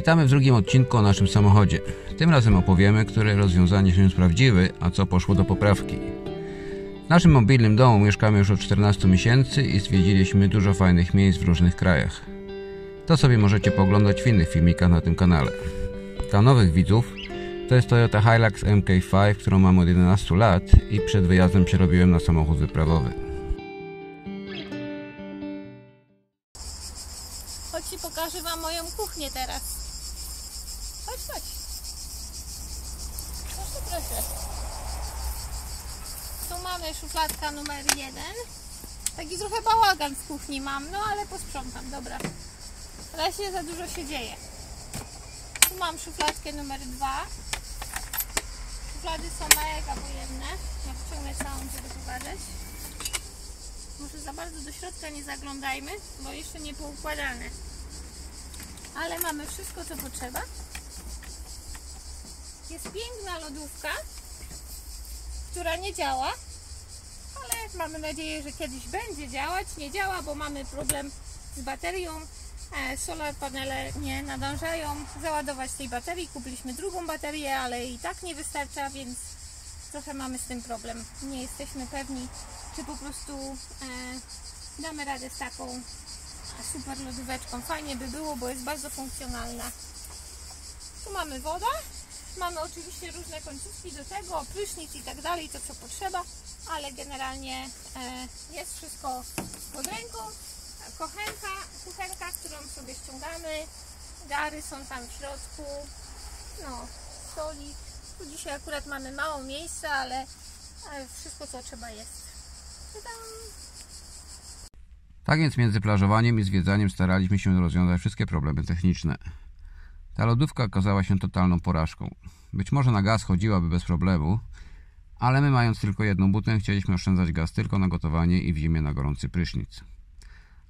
Witamy w drugim odcinku o naszym samochodzie. Tym razem opowiemy, które rozwiązanie się sprawdziły, a co poszło do poprawki. W naszym mobilnym domu mieszkamy już od 14 miesięcy i zwiedziliśmy dużo fajnych miejsc w różnych krajach. To sobie możecie pooglądać w innych filmikach na tym kanale. Dla nowych widzów to jest Toyota Hilux MK5, którą mam od 11 lat i przed wyjazdem przerobiłem na samochód wyprawowy. Chodź ci pokażę wam moją kuchnię teraz. Chodź. Proszę, proszę. Tu mamy szufladka numer jeden. Taki trochę bałagan w kuchni mam, no ale posprzątam, dobra. W razie za dużo się dzieje. Tu mam szufladkę numer dwa. Szuflady są mega pojemne. Ja wciągnę całą, żeby pokazać. Może za bardzo do środka nie zaglądajmy, bo jeszcze nie poukładane. Ale mamy wszystko, co potrzeba. Jest piękna lodówka, która nie działa, ale mamy nadzieję, że kiedyś będzie działać. Nie działa, bo mamy problem z baterią. E, Solar panele nie nadążają załadować tej baterii. Kupiliśmy drugą baterię, ale i tak nie wystarcza, więc trochę mamy z tym problem. Nie jesteśmy pewni, czy po prostu e, damy radę z taką super lodóweczką. Fajnie by było, bo jest bardzo funkcjonalna. Tu mamy wodę. Mamy oczywiście różne końcówki do tego, prysznic i tak dalej, to co potrzeba, ale generalnie e, jest wszystko pod ręką. Kochenka, kuchenka, którą sobie ściągamy. Gary są tam w środku. No, stolik. Tu dzisiaj akurat mamy mało miejsca, ale, ale wszystko co trzeba jest. Tak więc między plażowaniem i zwiedzaniem staraliśmy się rozwiązać wszystkie problemy techniczne. Ta lodówka okazała się totalną porażką. Być może na gaz chodziłaby bez problemu, ale my mając tylko jedną butę chcieliśmy oszczędzać gaz tylko na gotowanie i w zimie na gorący prysznic.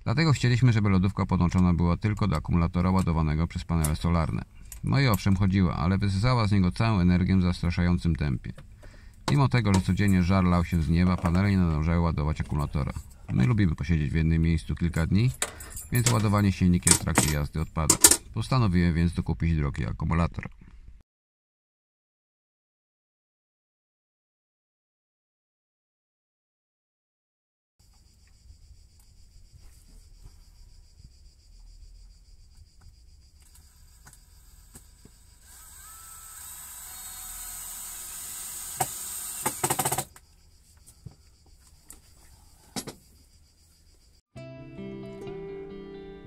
Dlatego chcieliśmy, żeby lodówka podłączona była tylko do akumulatora ładowanego przez panele solarne. No i owszem chodziła, ale wysysała z niego całą energię w zastraszającym tempie. Mimo tego, że codziennie żar lał się z nieba, panele nie nadążały ładować akumulatora. My lubimy posiedzieć w jednym miejscu kilka dni, więc ładowanie silnikiem w trakcie jazdy odpada. Postanowiłem więc dokupić drogi akumulator.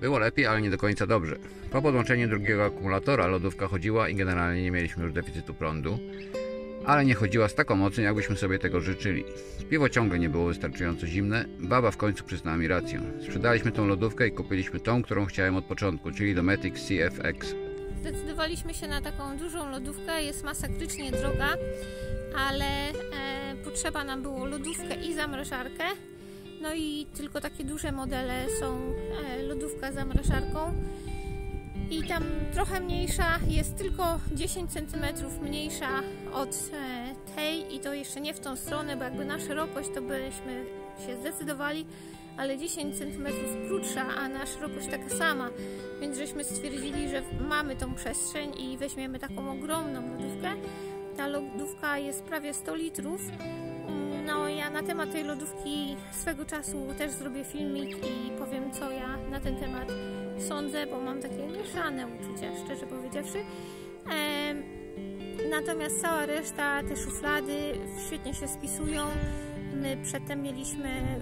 Było lepiej, ale nie do końca dobrze. Po podłączeniu drugiego akumulatora lodówka chodziła i generalnie nie mieliśmy już deficytu prądu, ale nie chodziła z taką mocą, jakbyśmy sobie tego życzyli. Piwo ciągle nie było wystarczająco zimne, baba w końcu przyznała mi rację. Sprzedaliśmy tą lodówkę i kupiliśmy tą, którą chciałem od początku, czyli Dometic CFX. Zdecydowaliśmy się na taką dużą lodówkę, jest masakrycznie droga, ale e, potrzeba nam było lodówkę i zamrażarkę. No i tylko takie duże modele są e, lodówka z zamrażarką. I tam trochę mniejsza, jest tylko 10 cm mniejsza od e, tej i to jeszcze nie w tą stronę, bo jakby na szerokość to byśmy się zdecydowali, ale 10 cm krótsza, a na szerokość taka sama, więc żeśmy stwierdzili, że mamy tą przestrzeń i weźmiemy taką ogromną lodówkę. Ta lodówka jest prawie 100 litrów. No, ja na temat tej lodówki swego czasu też zrobię filmik i powiem, co ja na ten temat sądzę, bo mam takie mieszane uczucia, szczerze powiedziawszy. Ehm, natomiast cała reszta, te szuflady świetnie się spisują. My przedtem mieliśmy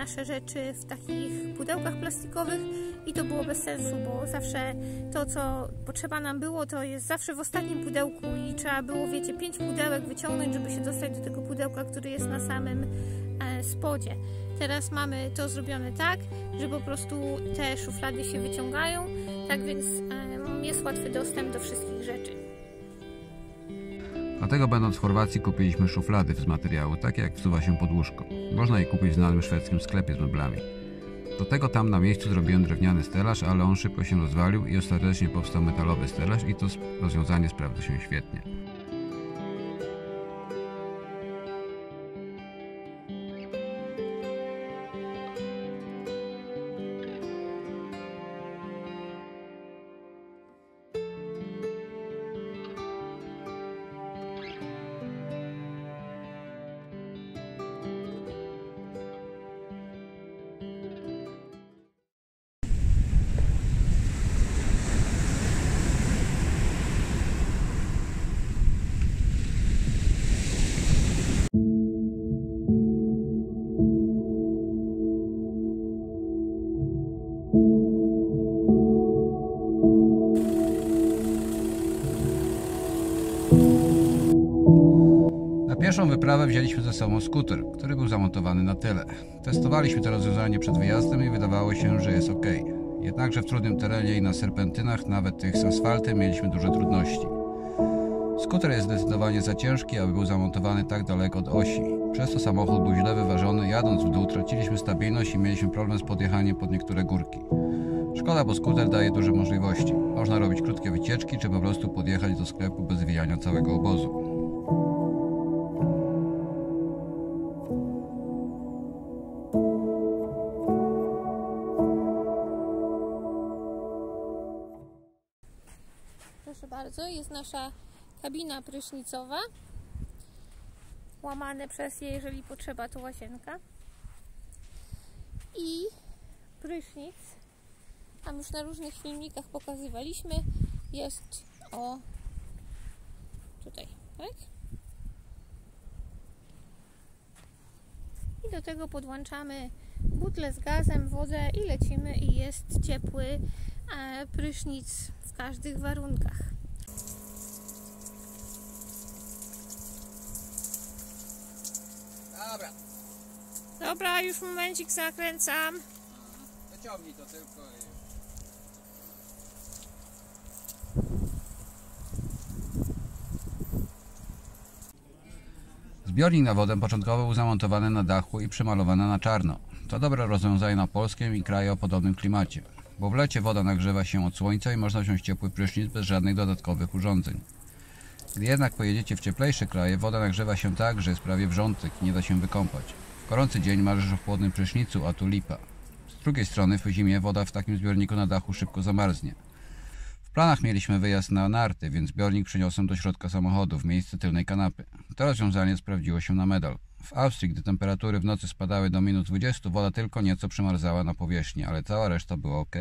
nasze rzeczy w takich pudełkach plastikowych i to było bez sensu, bo zawsze to, co potrzeba nam było, to jest zawsze w ostatnim pudełku i trzeba było, wiecie, pięć pudełek wyciągnąć, żeby się dostać do tego pudełka, który jest na samym e, spodzie. Teraz mamy to zrobione tak, że po prostu te szuflady się wyciągają, tak więc e, jest łatwy dostęp do wszystkich rzeczy. Dlatego będąc w Chorwacji kupiliśmy szuflady z materiału, takie jak wsuwa się pod łóżko. Można je kupić w znanym szwedzkim sklepie z meblami. Do tego tam na miejscu zrobiłem drewniany stelaż, ale on szybko się rozwalił i ostatecznie powstał metalowy stelaż i to rozwiązanie sprawdza się świetnie. Wyprawę wzięliśmy ze sobą skuter, który był zamontowany na tyle. Testowaliśmy to rozwiązanie przed wyjazdem i wydawało się, że jest ok. Jednakże w trudnym terenie i na serpentynach, nawet tych z asfaltem, mieliśmy duże trudności. Skuter jest zdecydowanie za ciężki, aby był zamontowany tak daleko od osi. Przez to samochód był źle wyważony, jadąc w dół traciliśmy stabilność i mieliśmy problem z podjechaniem pod niektóre górki. Szkoda, bo skuter daje duże możliwości. Można robić krótkie wycieczki, czy po prostu podjechać do sklepu bez wijania całego obozu. Proszę bardzo, jest nasza kabina prysznicowa. Łamane przez je, jeżeli potrzeba, to łazienka. I prysznic. Tam już na różnych filmikach pokazywaliśmy. Jest o tutaj, tak? I do tego podłączamy butlę z gazem, wodę i lecimy i jest ciepły e, prysznic w każdych warunkach. Dobra, Dobra, już momencik zakręcam. wyciągnij to tylko i... Zbiornik na wodę początkowo był zamontowany na dachu i przymalowany na czarno. To dobre rozwiązanie na polskim i kraje o podobnym klimacie, bo w lecie woda nagrzewa się od słońca i można wziąć ciepły prysznic bez żadnych dodatkowych urządzeń. Gdy jednak pojedziecie w cieplejsze kraje, woda nagrzewa się tak, że jest prawie wrzątek i nie da się wykąpać. Gorący dzień marzysz o chłodnym prysznicu, a tu lipa. Z drugiej strony w zimie woda w takim zbiorniku na dachu szybko zamarznie. W planach mieliśmy wyjazd na narty, więc zbiornik przyniosłem do środka samochodu w miejsce tylnej kanapy. To rozwiązanie sprawdziło się na medal. W Austrii, gdy temperatury w nocy spadały do minus 20, woda tylko nieco przymarzała na powierzchni, ale cała reszta była ok.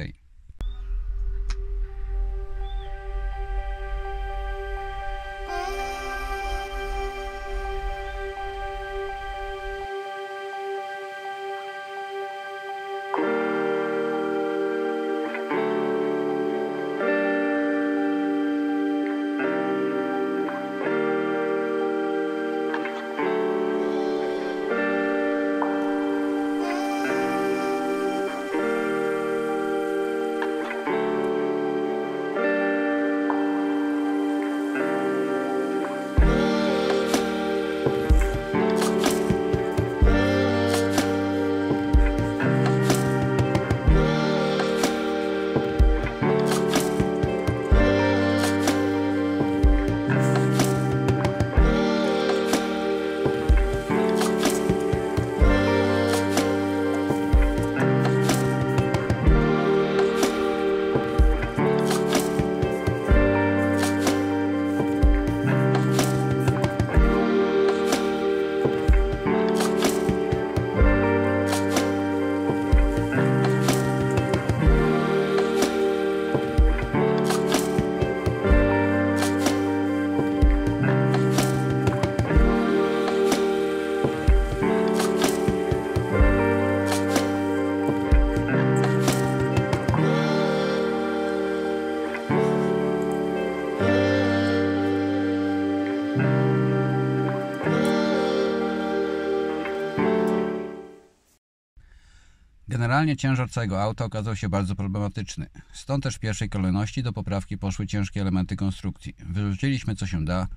Generalnie ciężar całego auta okazał się bardzo problematyczny. Stąd też w pierwszej kolejności do poprawki poszły ciężkie elementy konstrukcji. Wyrzuciliśmy co się da,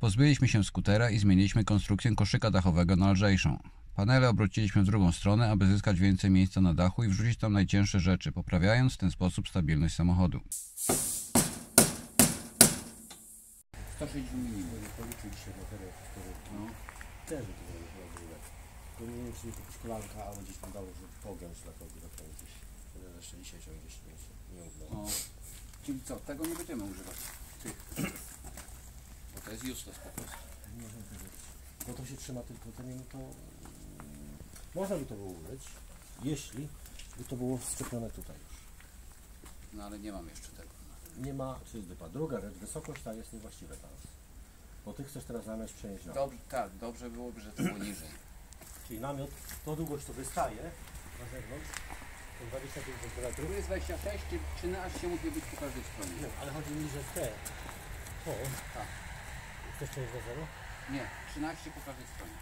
pozbyliśmy się skutera i zmieniliśmy konstrukcję koszyka dachowego na lżejszą. Panele obróciliśmy w drugą stronę, aby zyskać więcej miejsca na dachu i wrzucić tam najcięższe rzeczy, poprawiając w ten sposób stabilność samochodu. 160 mm. Nie materiał, który No. też to Tylko nie wiem, czy nie kupić kolanka, albo gdzieś tam dało, żeby pogiąć dla kogoś do kogoś gdzieś. Chociaż jeszcze dzisiaj ciągniesz, nie, nie udało. Czyli co, tego nie będziemy używać. Tych. Bo to jest useless po prostu. Nie. Bo to się trzyma tylko no to mm, można by to było użyć, jeśli by to było szczepione tutaj już. No ale nie mam jeszcze tego. Nie ma, czy jest dupa. Druga rzecz, wysokość ta jest niewłaściwa teraz. Bo ty chcesz teraz namiot przenieść na Dobrze, tak, dobrze byłoby, że to było niżej. Czyli namiot, to długość to wystaje na zewnątrz, to 25 cm. Tu jest 26, 13 musi być po każdej stronie. Nie, ale chodzi mi, że te, to, Tak. chcesz przenieść na zero? Nie, 13 po każdej stronie.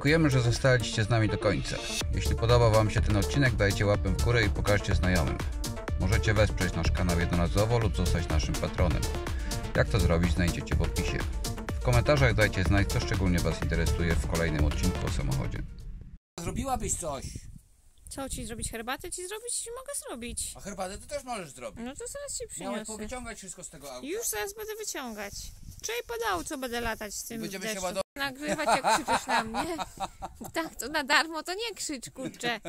Dziękujemy, że zostaliście z nami do końca. Jeśli podobał Wam się ten odcinek, dajcie łapę w górę i pokażcie znajomym. Możecie wesprzeć nasz kanał jednorazowo lub zostać naszym patronem. Jak to zrobić, znajdziecie w opisie. W komentarzach dajcie znać, co szczególnie Was interesuje w kolejnym odcinku o samochodzie. Zrobiłabyś coś. Co ci zrobić? Herbatę ci zrobić? Ci mogę zrobić. A herbatę to też możesz zrobić. No to zaraz ci Miałeś przyniosę. powyciągać wszystko z tego auta. Już zaraz będę wyciągać. Wczoraj podało, co będę latać z tym Będziemy się deszczu. ładować. Nagrywać jak krzyczysz na mnie. Tak, to na darmo to nie krzycz, kurczę.